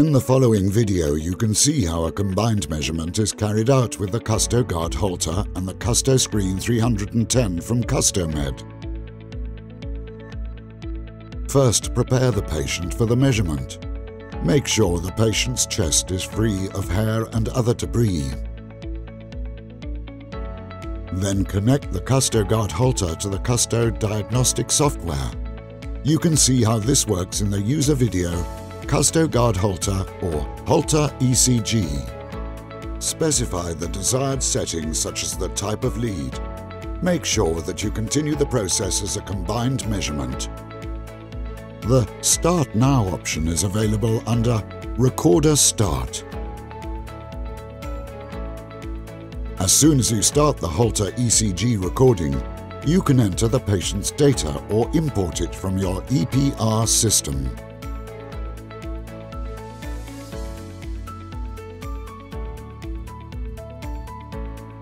In the following video, you can see how a combined measurement is carried out with the CustoGuard Holter and the CustoScreen 310 from custo med. First, prepare the patient for the measurement. Make sure the patient's chest is free of hair and other debris. Then connect the CustoGuard Holter to the Custo diagnostic software. You can see how this works in the user video CustoGuard Holter or Holter ECG. Specify the desired settings such as the type of lead. Make sure that you continue the process as a combined measurement. The Start Now option is available under Recorder Start. As soon as you start the Holter ECG recording, you can enter the patient's data or import it from your EPR system.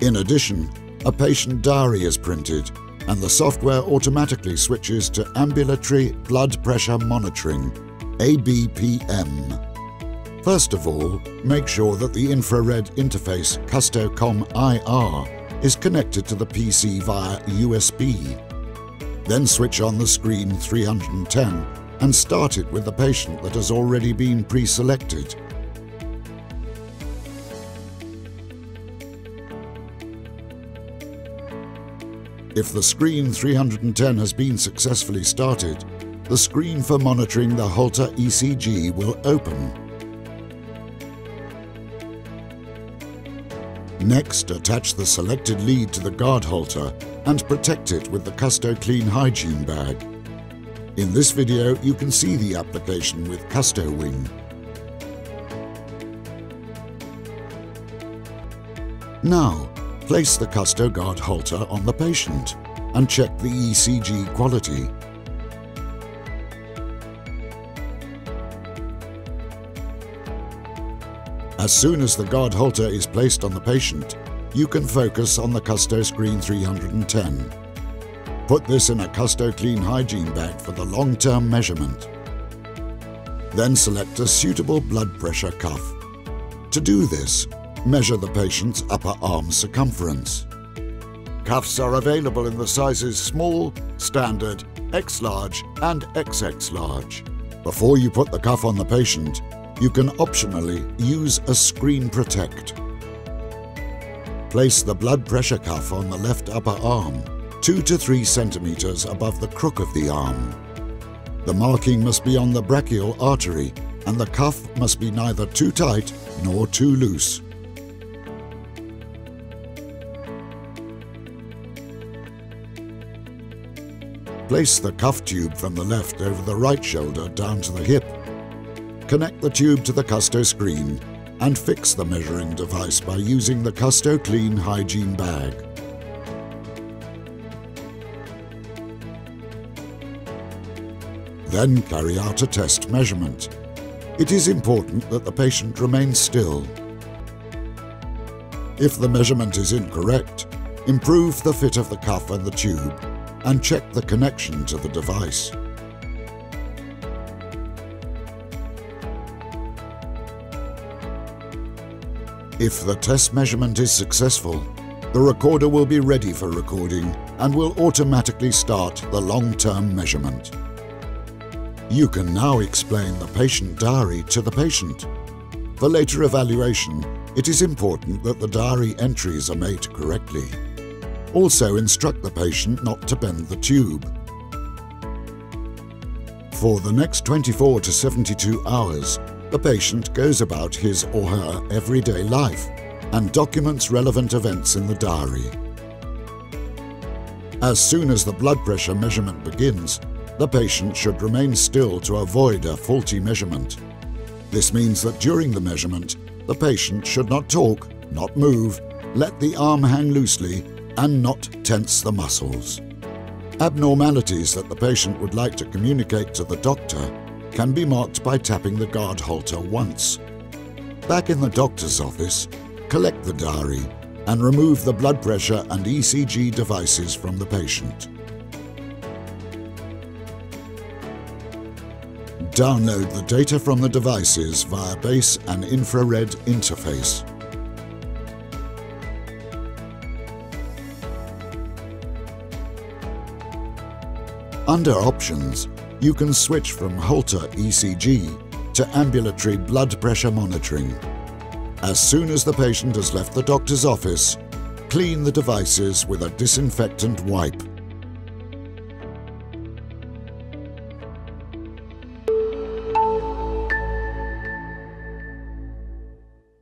In addition, a patient diary is printed and the software automatically switches to Ambulatory Blood Pressure Monitoring, ABPM. First of all, make sure that the infrared interface Custocom IR is connected to the PC via USB. Then switch on the screen 310 and start it with the patient that has already been pre-selected. If the screen 310 has been successfully started, the screen for monitoring the Holter ECG will open. Next, attach the selected lead to the guard Holter and protect it with the Custo Clean Hygiene bag. In this video, you can see the application with Custo Wing. Now, Place the CustoGuard Holter on the patient and check the ECG quality. As soon as the guard Holter is placed on the patient, you can focus on the Custo Screen 310. Put this in a Custo Clean Hygiene bag for the long-term measurement. Then select a suitable blood pressure cuff. To do this, Measure the patient's upper arm circumference. Cuffs are available in the sizes small, standard, X large and XX large. Before you put the cuff on the patient, you can optionally use a screen protect. Place the blood pressure cuff on the left upper arm, 2 to 3 centimeters above the crook of the arm. The marking must be on the brachial artery and the cuff must be neither too tight nor too loose. Place the cuff tube from the left over the right shoulder down to the hip. Connect the tube to the Custo screen and fix the measuring device by using the Custo Clean Hygiene bag. Then carry out a test measurement. It is important that the patient remains still. If the measurement is incorrect, improve the fit of the cuff and the tube and check the connection to the device. If the test measurement is successful, the recorder will be ready for recording and will automatically start the long-term measurement. You can now explain the patient diary to the patient. For later evaluation, it is important that the diary entries are made correctly. Also instruct the patient not to bend the tube. For the next 24 to 72 hours, the patient goes about his or her everyday life and documents relevant events in the diary. As soon as the blood pressure measurement begins, the patient should remain still to avoid a faulty measurement. This means that during the measurement, the patient should not talk, not move, let the arm hang loosely and not tense the muscles. Abnormalities that the patient would like to communicate to the doctor can be marked by tapping the guard Holter once. Back in the doctor's office, collect the diary and remove the blood pressure and ECG devices from the patient. Download the data from the devices via base and infrared interface. Under Options, you can switch from Holter ECG to ambulatory blood pressure monitoring. As soon as the patient has left the doctor's office, clean the devices with a disinfectant wipe.